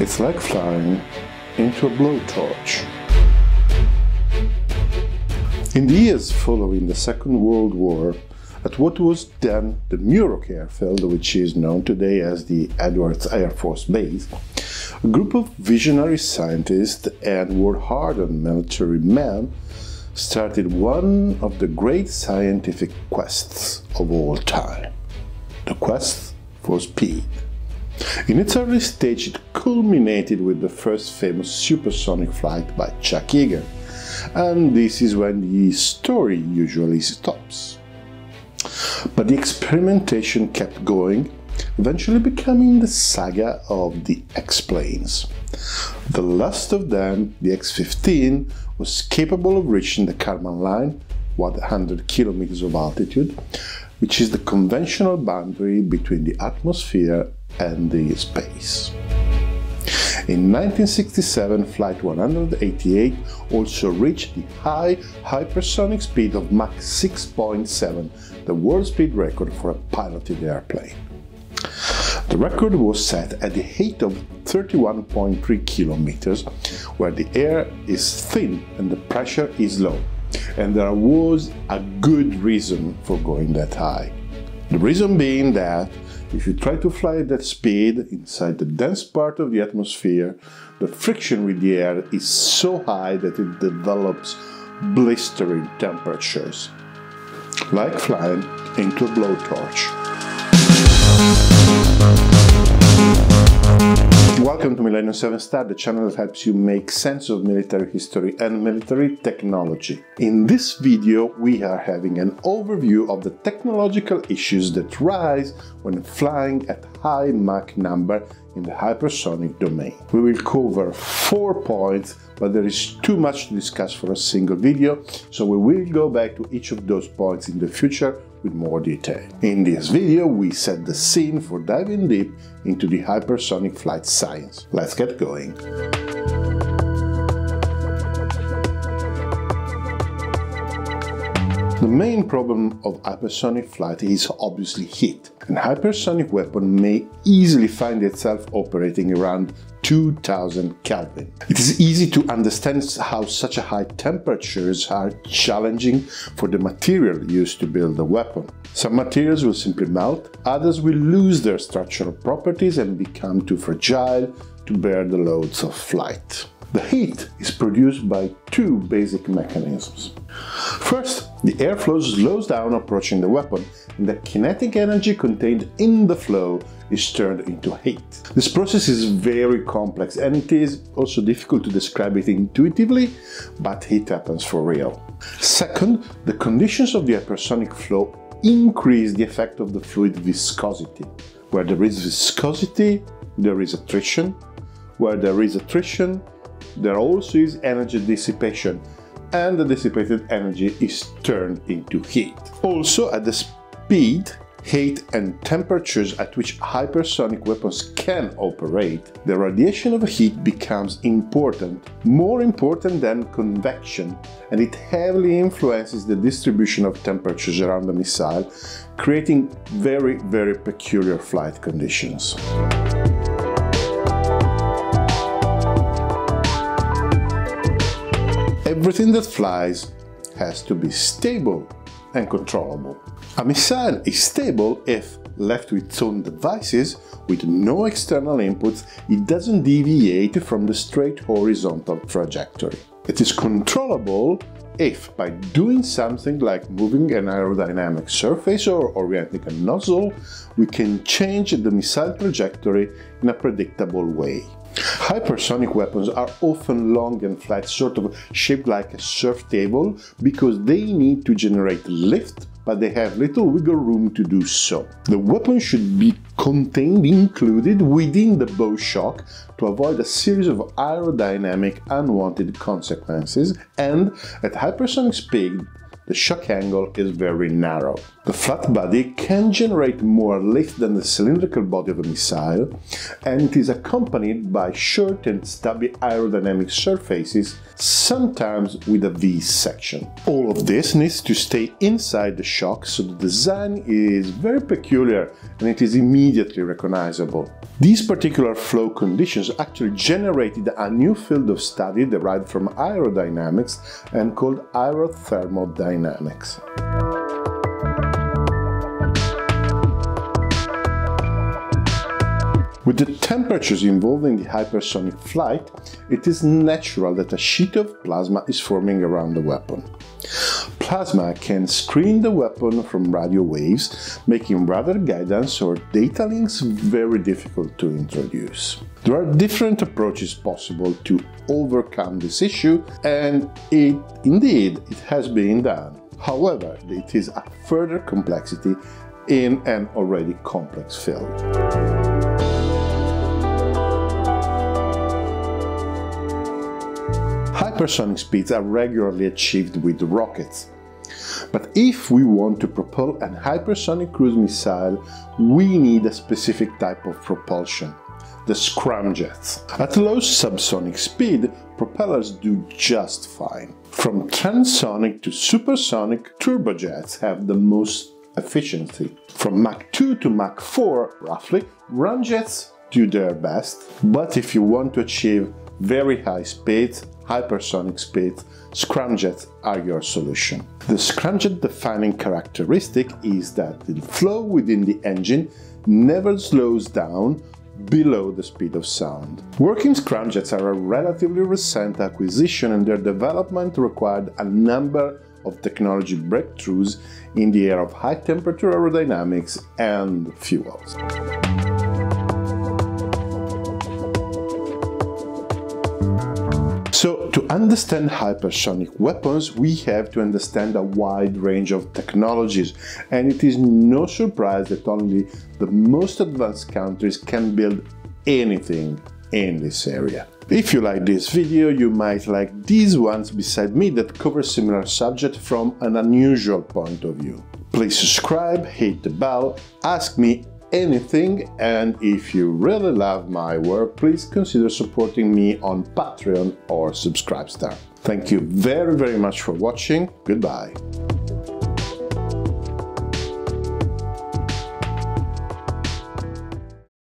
It's like flying into a blowtorch. In the years following the Second World War, at what was then the Muroc airfield, which is known today as the Edwards Air Force Base, a group of visionary scientists and war-hardened military men started one of the great scientific quests of all time the quest for speed. In its early stage, it culminated with the first famous supersonic flight by Chuck Yeager, and this is when the story usually stops. But the experimentation kept going, eventually becoming the saga of the X-planes. The last of them, the X-15, was capable of reaching the Kármán line, 100 kilometers of altitude, which is the conventional boundary between the atmosphere and the space. In 1967, Flight 188 also reached the high hypersonic speed of Mach 6.7, the world speed record for a piloted airplane. The record was set at the height of 31.3 kilometers, where the air is thin and the pressure is low, and there was a good reason for going that high. The reason being that if you try to fly at that speed inside the dense part of the atmosphere, the friction with the air is so high that it develops blistering temperatures, like flying into a blowtorch. Welcome to Millennium 7 Star, the channel that helps you make sense of military history and military technology. In this video, we are having an overview of the technological issues that rise when flying at high Mach number in the hypersonic domain. We will cover four points, but there is too much to discuss for a single video, so we will go back to each of those points in the future with more detail. In this video, we set the scene for diving deep into the hypersonic flight science. Let's get going. The main problem of hypersonic flight is obviously heat. An hypersonic weapon may easily find itself operating around 2000 Kelvin. It is easy to understand how such high temperatures are challenging for the material used to build the weapon. Some materials will simply melt, others will lose their structural properties and become too fragile to bear the loads of flight. The heat is produced by two basic mechanisms. First, the airflow slows down approaching the weapon, and the kinetic energy contained in the flow is turned into heat. This process is very complex and it is also difficult to describe it intuitively, but it happens for real. Second, the conditions of the hypersonic flow increase the effect of the fluid viscosity. Where there is viscosity, there is attrition. Where there is attrition, there also is energy dissipation, and the dissipated energy is turned into heat. Also, at the speed, heat and temperatures at which hypersonic weapons can operate, the radiation of heat becomes important, more important than convection, and it heavily influences the distribution of temperatures around the missile, creating very, very peculiar flight conditions. Everything that flies has to be stable and controllable. A missile is stable if, left to its own devices, with no external inputs, it doesn't deviate from the straight horizontal trajectory. It is controllable if, by doing something like moving an aerodynamic surface or orienting a nozzle, we can change the missile trajectory in a predictable way. Hypersonic weapons are often long and flat, sort of shaped like a surf table, because they need to generate lift, but they have little wiggle room to do so. The weapon should be contained included within the bow shock to avoid a series of aerodynamic unwanted consequences, and at hypersonic speed, the shock angle is very narrow. The flat body can generate more lift than the cylindrical body of a missile, and it is accompanied by short and stubby aerodynamic surfaces, sometimes with a V section. All of this needs to stay inside the shock, so the design is very peculiar and it is immediately recognizable. These particular flow conditions actually generated a new field of study derived from aerodynamics and called aerothermodynamics. With the temperatures involved in the hypersonic flight, it is natural that a sheet of plasma is forming around the weapon. Plasma can screen the weapon from radio waves, making radar guidance or data links very difficult to introduce. There are different approaches possible to overcome this issue, and it indeed it has been done. However, it is a further complexity in an already complex field. Hypersonic speeds are regularly achieved with rockets. But if we want to propel an hypersonic cruise missile, we need a specific type of propulsion, the scramjets. At low subsonic speed, propellers do just fine. From transonic to supersonic, turbojets have the most efficiency. From Mach 2 to Mach 4, roughly, ramjets do their best, but if you want to achieve very high speeds, hypersonic speeds, scramjets are your solution. The scramjet defining characteristic is that the flow within the engine never slows down below the speed of sound. Working scramjets are a relatively recent acquisition and their development required a number of technology breakthroughs in the area of high temperature aerodynamics and fuels. So, to understand hypersonic weapons, we have to understand a wide range of technologies, and it is no surprise that only the most advanced countries can build anything in this area. If you like this video, you might like these ones beside me that cover similar subject from an unusual point of view. Please subscribe, hit the bell, ask me anything and if you really love my work please consider supporting me on Patreon or Subscribestar. Thank you very very much for watching, goodbye.